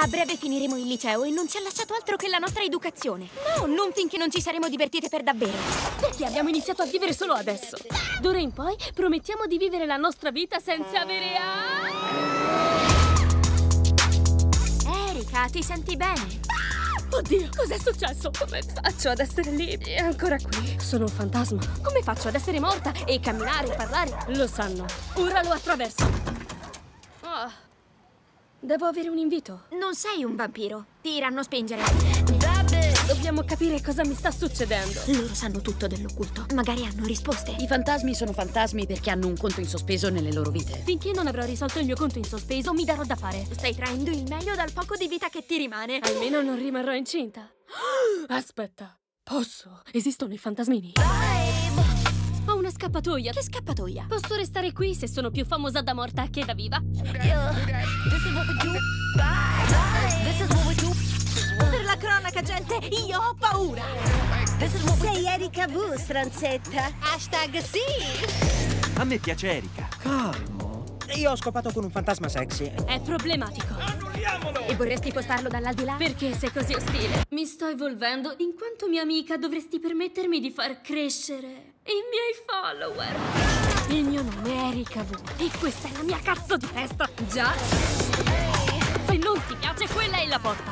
A breve finiremo il liceo e non ci ha lasciato altro che la nostra educazione. No, non finché non ci saremo divertite per davvero. Perché abbiamo iniziato a vivere solo adesso? D'ora in poi promettiamo di vivere la nostra vita senza avere a... Erika, ti senti bene? Oddio, cos'è successo? Come faccio ad essere lì e ancora qui? Sono un fantasma. Come faccio ad essere morta e camminare e parlare? Lo sanno. Ora lo attraverso. Oh. Devo avere un invito. Non sei un vampiro. Ti iranno a spingere. Dobbiamo capire cosa mi sta succedendo. Loro sanno tutto dell'occulto. Magari hanno risposte. I fantasmi sono fantasmi perché hanno un conto in sospeso nelle loro vite. Finché non avrò risolto il mio conto in sospeso, mi darò da fare. Stai traendo il meglio dal poco di vita che ti rimane. Almeno non rimarrò incinta. Aspetta, posso? Esistono i fantasmini? Una scappatoia. Che scappatoia? Posso restare qui se sono più famosa da morta che da viva? Per la cronaca, gente, io ho paura. Sei Erika V, stronzetta. Hashtag sì. A me piace Erika. Calmo. Io ho scopato con un fantasma sexy. È problematico. E vorresti postarlo dall'aldilà? Perché sei così ostile? Mi sto evolvendo. In quanto mia amica dovresti permettermi di far crescere i miei follower. Il mio nome è Erika V. E questa è la mia cazzo di testa. Già? Se non ti piace, quella è la porta.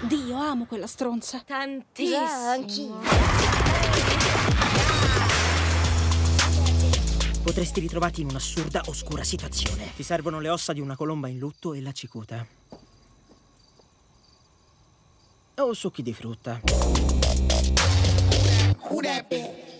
Dio, amo quella stronza. Tantissimo. Già, anch'io. Potresti ritrovarti in un'assurda, oscura situazione. Ti servono le ossa di una colomba in lutto e la cicuta. O succhi di frutta. Bitch?